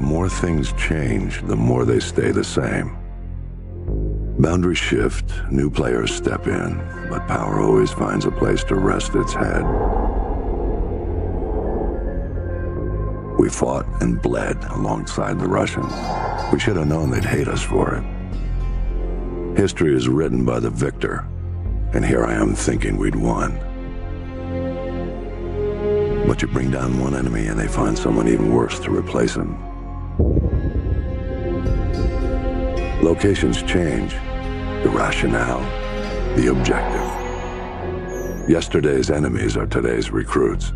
more things change, the more they stay the same. Boundaries shift, new players step in, but power always finds a place to rest its head. We fought and bled alongside the Russians. We should have known they'd hate us for it. History is written by the victor, and here I am thinking we'd won. But you bring down one enemy and they find someone even worse to replace him. Locations change, the rationale, the objective. Yesterday's enemies are today's recruits.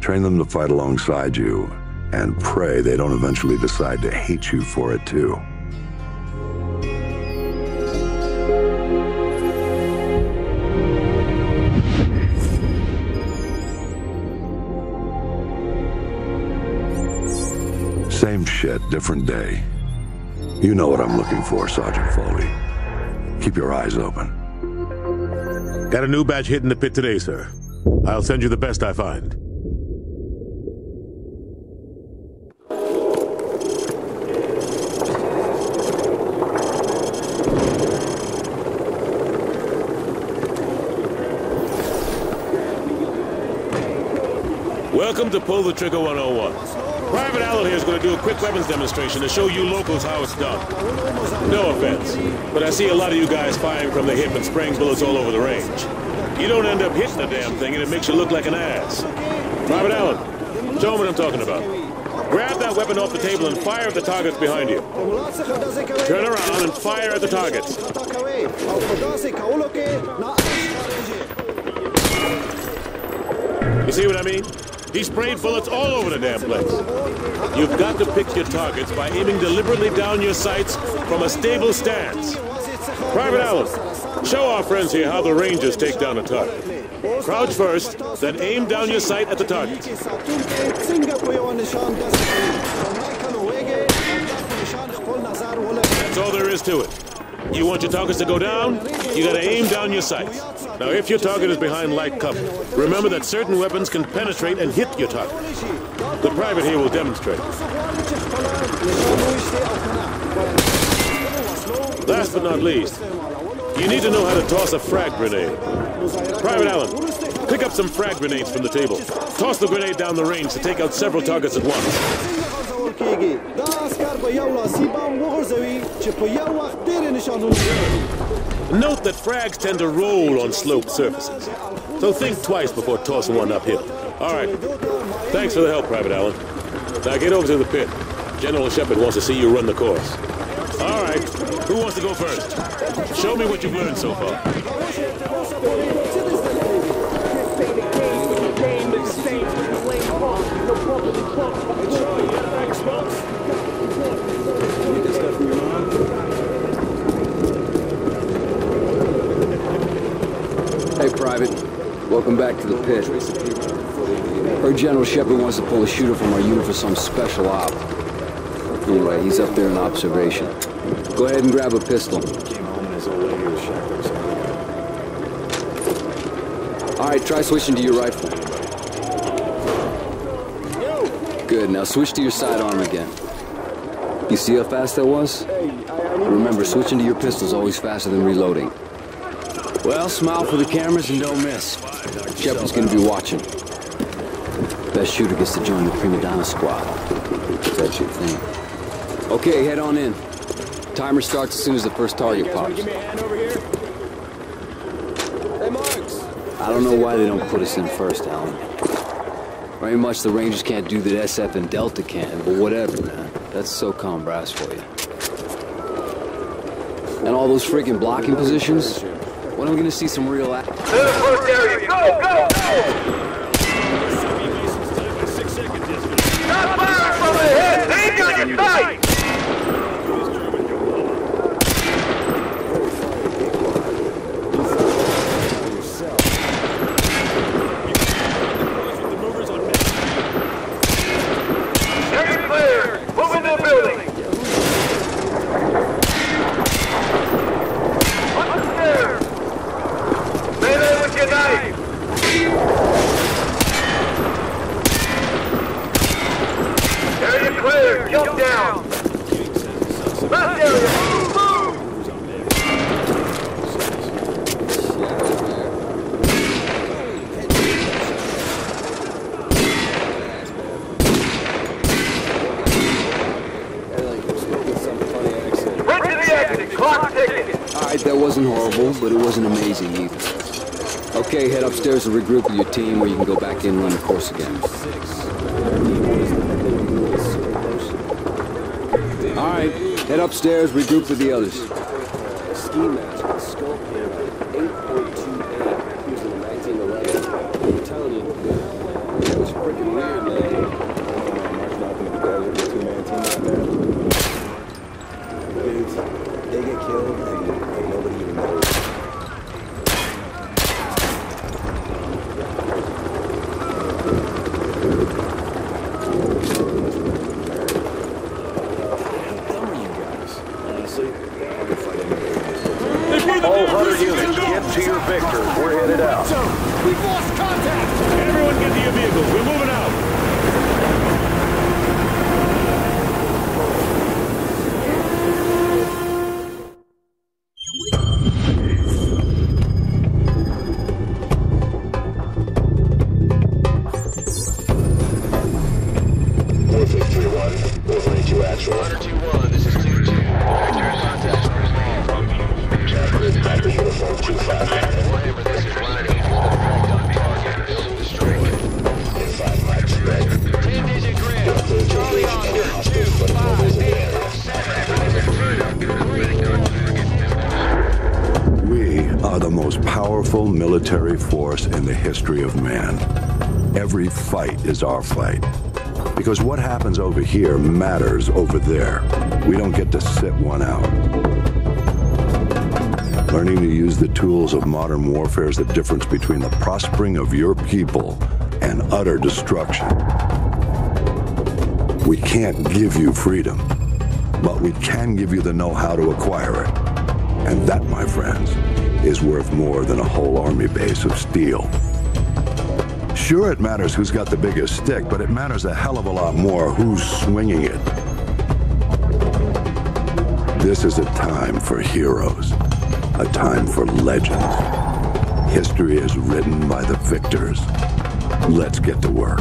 Train them to fight alongside you, and pray they don't eventually decide to hate you for it too. Same shit, different day. You know what I'm looking for, Sergeant Foley. Keep your eyes open. Got a new batch hit in the pit today, sir. I'll send you the best I find. Welcome to Pull the Trigger 101. Private Allen here is going to do a quick weapons demonstration to show you locals how it's done. No offense, but I see a lot of you guys firing from the hip and spraying bullets all over the range. You don't end up hitting the damn thing and it makes you look like an ass. Private Allen, show them what I'm talking about. Grab that weapon off the table and fire at the targets behind you. Turn around and fire at the targets. You see what I mean? He sprayed bullets all over the damn place. You've got to pick your targets by aiming deliberately down your sights from a stable stance. Private Allen, show our friends here how the Rangers take down a target. Crouch first, then aim down your sight at the target. That's all there is to it. You want your targets to go down? You gotta aim down your sights. Now, if your target is behind light cover, remember that certain weapons can penetrate and hit your target. The private here will demonstrate. Last but not least, you need to know how to toss a frag grenade. Private Allen, pick up some frag grenades from the table. Toss the grenade down the range to take out several targets at once. Note that frags tend to roll on sloped surfaces. So think twice before tossing one uphill. All right. Thanks for the help, Private Allen. Now get over to the pit. General Shepherd wants to see you run the course. All right. Who wants to go first? Show me what you've learned so far. Hey, Welcome back to the pit. Heard General Shepherd wants to pull a shooter from our unit for some special op. Anyway, he's up there in observation. Go ahead and grab a pistol. All right, try switching to your rifle. Good, now switch to your sidearm again. You see how fast that was? Remember, switching to your pistol is always faster than reloading. Well, smile for the cameras and don't miss. Shepherd's gonna be watching. Best shooter gets to join the Prima Donna squad. That's your thing. Okay, head on in. Timer starts as soon as the first target pops. I don't know why they don't put us in first, Allen. Very much the Rangers can't do that SF and Delta can, but whatever, man. That's so calm brass for you. And all those freaking blocking positions? When are we gonna see some real act? First area, go, go, go! Not fire from ahead! Take on your sight! Area clear! Move into the building! Upstairs! Melee with your knife! Area clear! jump down! Left area! Alright, that wasn't horrible, but it wasn't amazing either. Okay, head upstairs and regroup with your team where you can go back in and run the course again. Alright, head upstairs, regroup with the others. We've lost contact. Everyone get to your vehicles. We're moving out. Actual. Military force in the history of man. Every fight is our fight. Because what happens over here matters over there. We don't get to sit one out. Learning to use the tools of modern warfare is the difference between the prospering of your people and utter destruction. We can't give you freedom, but we can give you the know-how to acquire it. And that, my friends, is worth more than a whole army base of steel. Sure, it matters who's got the biggest stick, but it matters a hell of a lot more who's swinging it. This is a time for heroes, a time for legends. History is written by the victors. Let's get to work.